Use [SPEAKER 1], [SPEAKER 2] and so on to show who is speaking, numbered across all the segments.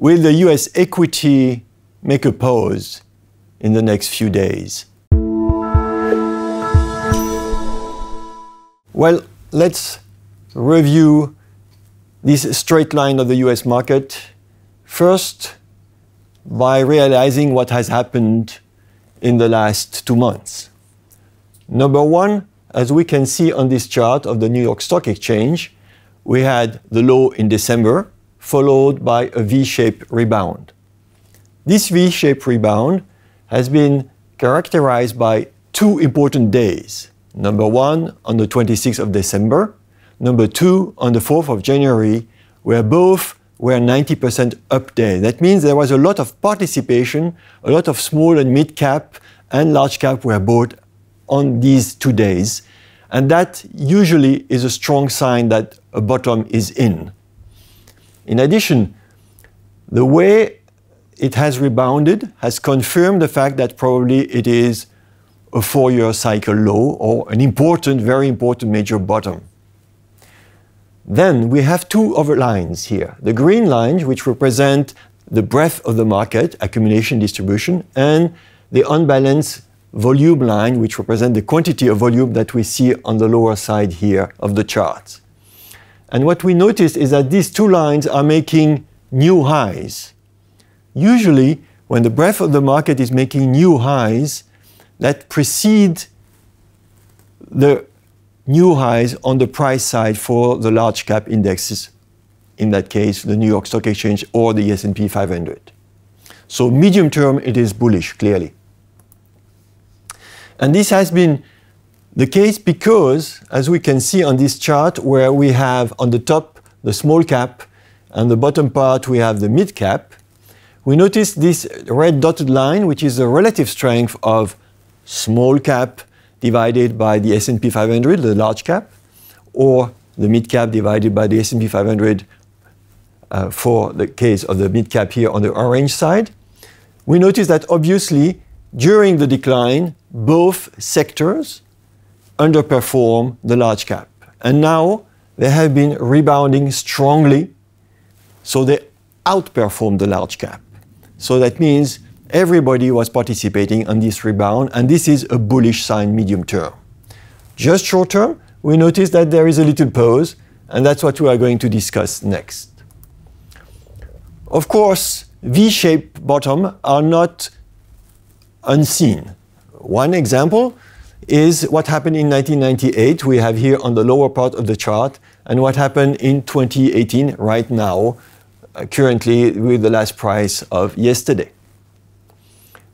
[SPEAKER 1] will the US equity make a pause in the next few days? Well, let's review this straight line of the US market. First, by realizing what has happened in the last two months. Number one, as we can see on this chart of the New York Stock Exchange, we had the low in December, followed by a V-shaped rebound. This V-shaped rebound has been characterized by two important days. Number one, on the 26th of December. Number two, on the 4th of January, where both were 90% up day. That means there was a lot of participation, a lot of small and mid cap and large cap were bought on these two days. And that usually is a strong sign that a bottom is in. In addition, the way it has rebounded has confirmed the fact that probably it is a four year cycle low or an important, very important major bottom. Then we have two other lines here. The green lines, which represent the breadth of the market, accumulation distribution, and the on-balance volume line, which represent the quantity of volume that we see on the lower side here of the chart. And what we notice is that these two lines are making new highs. Usually, when the breadth of the market is making new highs, that precede the new highs on the price side for the large cap indexes, in that case, the New York Stock Exchange or the S&P 500. So medium term, it is bullish, clearly. And this has been the case because, as we can see on this chart, where we have on the top the small cap and the bottom part we have the mid cap, we notice this red dotted line, which is the relative strength of small cap divided by the S&P 500, the large cap, or the mid cap divided by the S&P 500 uh, for the case of the mid cap here on the orange side. We notice that obviously during the decline, both sectors underperform the large cap. And now they have been rebounding strongly, so they outperform the large cap. So that means everybody was participating on this rebound, and this is a bullish sign medium term. Just short term, we notice that there is a little pause, and that's what we are going to discuss next. Of course, V-shaped bottom are not unseen. One example is what happened in 1998, we have here on the lower part of the chart, and what happened in 2018 right now, uh, currently with the last price of yesterday.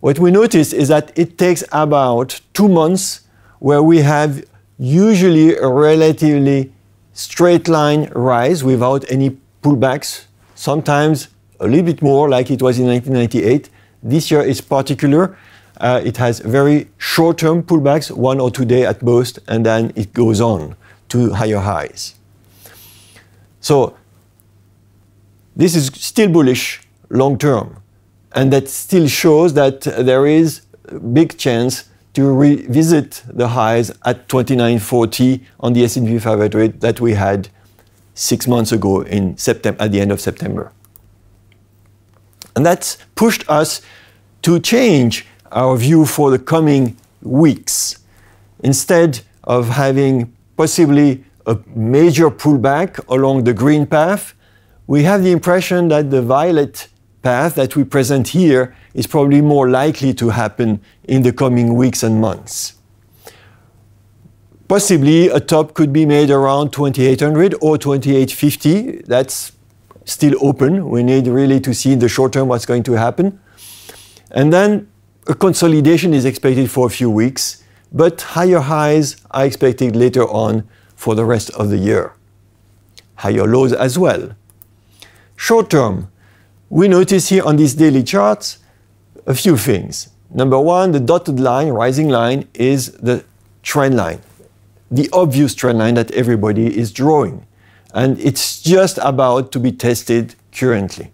[SPEAKER 1] What we notice is that it takes about two months where we have usually a relatively straight line rise without any pullbacks, sometimes a little bit more like it was in 1998. This year is particular. Uh, it has very short-term pullbacks, one or two days at most, and then it goes on to higher highs. So this is still bullish long term and that still shows that there is a big chance to revisit the highs at 2940 on the S&P 500 that we had six months ago in September, at the end of September. And that's pushed us to change our view for the coming weeks. Instead of having possibly a major pullback along the green path, we have the impression that the violet path that we present here is probably more likely to happen in the coming weeks and months. Possibly a top could be made around 2800 or 2850. That's still open. We need really to see in the short term what's going to happen. And then a consolidation is expected for a few weeks, but higher highs are expected later on for the rest of the year. Higher lows as well. Short term, we notice here on these daily charts a few things. Number one, the dotted line, rising line, is the trend line, the obvious trend line that everybody is drawing. And it's just about to be tested currently.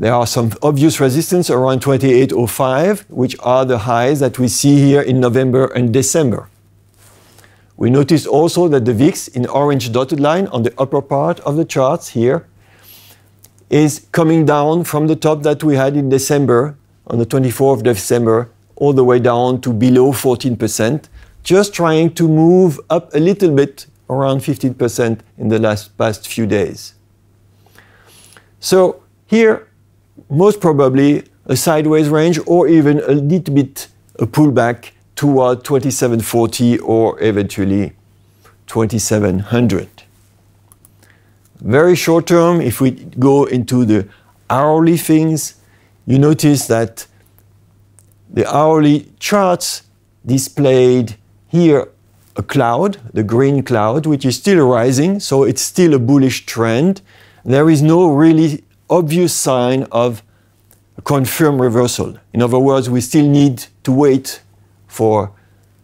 [SPEAKER 1] There are some obvious resistance around 2805, which are the highs that we see here in November and December. We notice also that the VIX in orange dotted line on the upper part of the charts here is coming down from the top that we had in December, on the 24th of December, all the way down to below 14%, just trying to move up a little bit around 15% in the last past few days. So here, most probably a sideways range or even a little bit a pullback toward 2740 or eventually 2700. Very short term, if we go into the hourly things, you notice that the hourly charts displayed here a cloud, the green cloud, which is still rising, so it's still a bullish trend. There is no really obvious sign of a confirmed reversal. In other words, we still need to wait for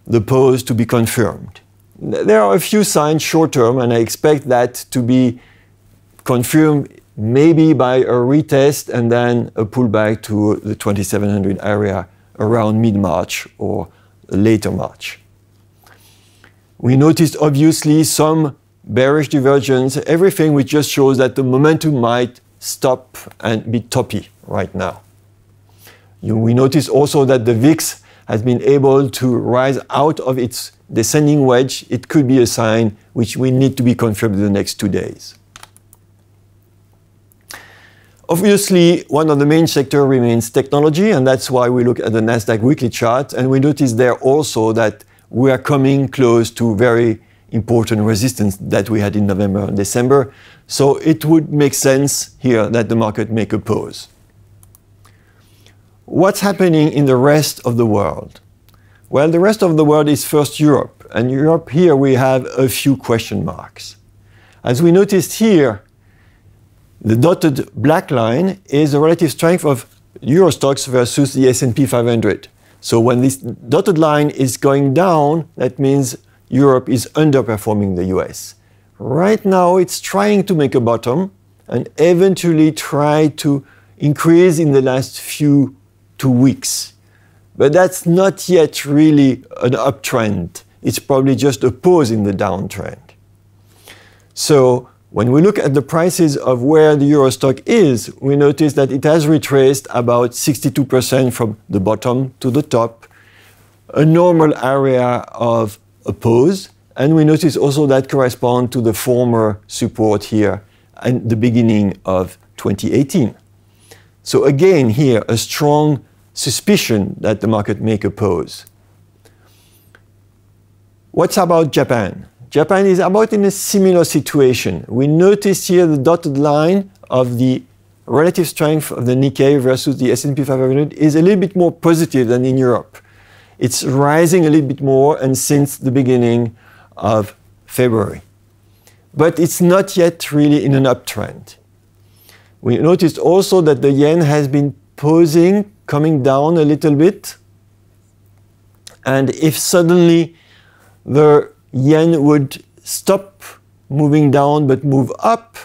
[SPEAKER 1] the pose to be confirmed. There are a few signs short term, and I expect that to be confirmed maybe by a retest and then a pullback to the 2700 area around mid March or later March. We noticed obviously some bearish divergence, everything which just shows that the momentum might stop and be toppy right now. You, we notice also that the VIX has been able to rise out of its descending wedge. It could be a sign which we need to be confirmed in the next two days. Obviously, one of the main sector remains technology, and that's why we look at the Nasdaq weekly chart, and we notice there also that we are coming close to very important resistance that we had in November and December. So it would make sense here that the market make a pause. What's happening in the rest of the world? Well, the rest of the world is first Europe, and Europe here we have a few question marks. As we noticed here, the dotted black line is the relative strength of Euro Stoxx versus the S&P 500. So when this dotted line is going down, that means Europe is underperforming the US. Right now, it's trying to make a bottom and eventually try to increase in the last few two weeks. But that's not yet really an uptrend. It's probably just a pause in the downtrend. So when we look at the prices of where the Euro stock is, we notice that it has retraced about 62% from the bottom to the top, a normal area of a pause. And we notice also that correspond to the former support here and the beginning of 2018. So again, here, a strong suspicion that the market may oppose. What's about Japan? Japan is about in a similar situation. We notice here the dotted line of the relative strength of the Nikkei versus the S&P 500 is a little bit more positive than in Europe. It's rising a little bit more and since the beginning of February. But it's not yet really in an uptrend. We noticed also that the yen has been posing, coming down a little bit. And if suddenly the yen would stop moving down but move up,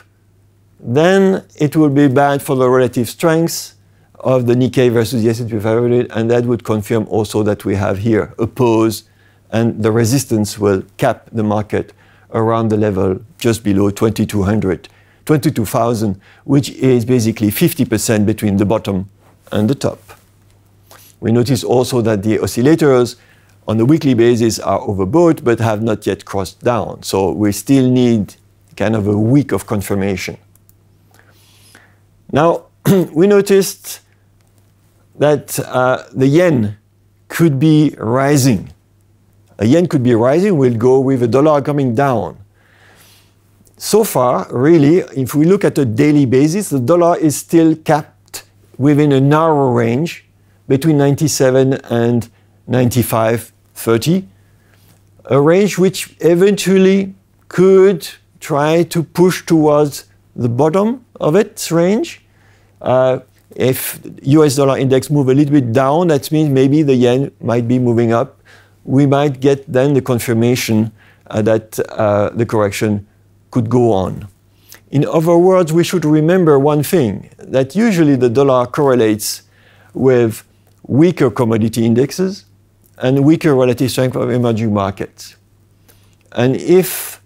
[SPEAKER 1] then it will be bad for the relative strength of the Nikkei versus the S&P 500, and that would confirm also that we have here a pause, and the resistance will cap the market around the level just below 2200, 22,000, which is basically 50% between the bottom and the top. We notice also that the oscillators on the weekly basis are overbought but have not yet crossed down. So we still need kind of a week of confirmation. Now, we noticed that uh, the yen could be rising. A yen could be rising, we'll go with a dollar coming down. So far, really, if we look at a daily basis, the dollar is still capped within a narrow range between 97 and 95.30, a range which eventually could try to push towards the bottom of its range. Uh, if US dollar index move a little bit down, that means maybe the yen might be moving up. We might get then the confirmation uh, that uh, the correction could go on. In other words, we should remember one thing that usually the dollar correlates with weaker commodity indexes and weaker relative strength of emerging markets. And if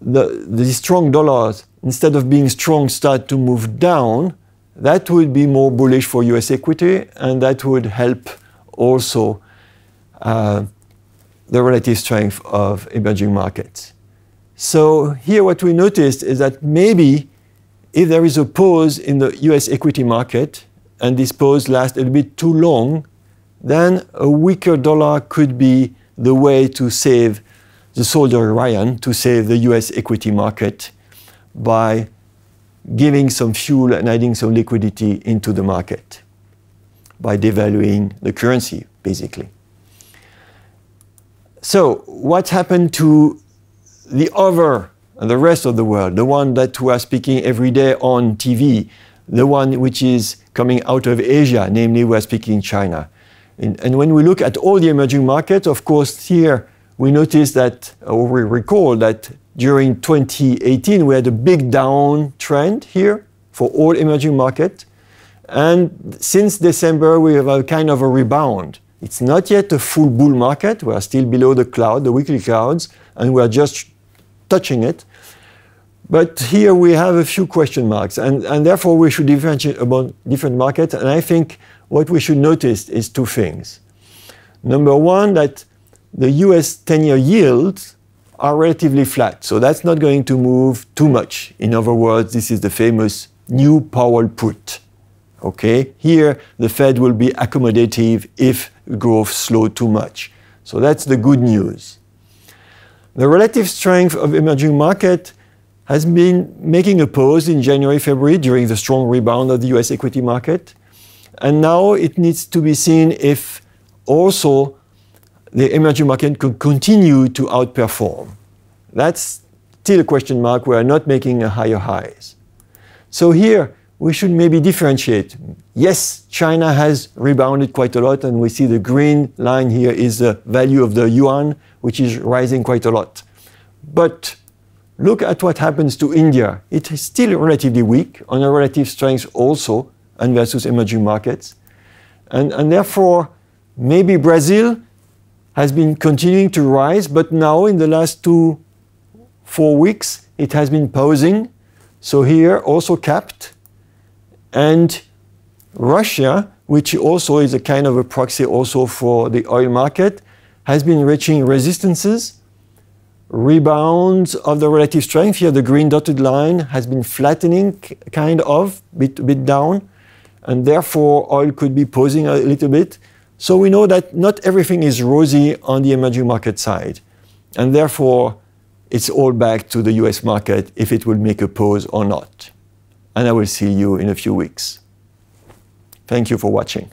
[SPEAKER 1] the, the strong dollars instead of being strong, start to move down, that would be more bullish for US equity and that would help also uh, the relative strength of emerging markets. So here what we noticed is that maybe if there is a pause in the US equity market and this pause lasts a little bit too long, then a weaker dollar could be the way to save the soldier Ryan, to save the US equity market by giving some fuel and adding some liquidity into the market by devaluing the currency, basically. So, what happened to the other the rest of the world, the one that we are speaking every day on TV, the one which is coming out of Asia, namely we are speaking China. And, and when we look at all the emerging markets, of course, here we notice that, or we recall that during 2018 we had a big downtrend here for all emerging markets. And since December we have a kind of a rebound. It's not yet a full bull market. We are still below the cloud, the weekly clouds, and we are just touching it. But here we have a few question marks, and, and therefore we should differentiate about different markets. And I think what we should notice is two things. Number one, that the US 10 year yields are relatively flat, so that's not going to move too much. In other words, this is the famous new Powell put. Okay, here the Fed will be accommodative if growth slow too much. So that's the good news. The relative strength of emerging market has been making a pause in January, February during the strong rebound of the US equity market. And now it needs to be seen if also the emerging market could continue to outperform. That's still a question mark. We are not making a higher highs. So here, we should maybe differentiate. Yes, China has rebounded quite a lot, and we see the green line here is the value of the yuan, which is rising quite a lot. But look at what happens to India. It is still relatively weak on a relative strength also, and versus emerging markets. And, and therefore, maybe Brazil has been continuing to rise, but now in the last two, four weeks, it has been pausing. So here also capped and Russia, which also is a kind of a proxy also for the oil market, has been reaching resistances, rebounds of the relative strength. Here, the green dotted line has been flattening, kind of, bit, bit down, and therefore oil could be pausing a little bit. So we know that not everything is rosy on the emerging market side, and therefore it's all back to the US market if it will make a pause or not and I will see you in a few weeks. Thank you for watching.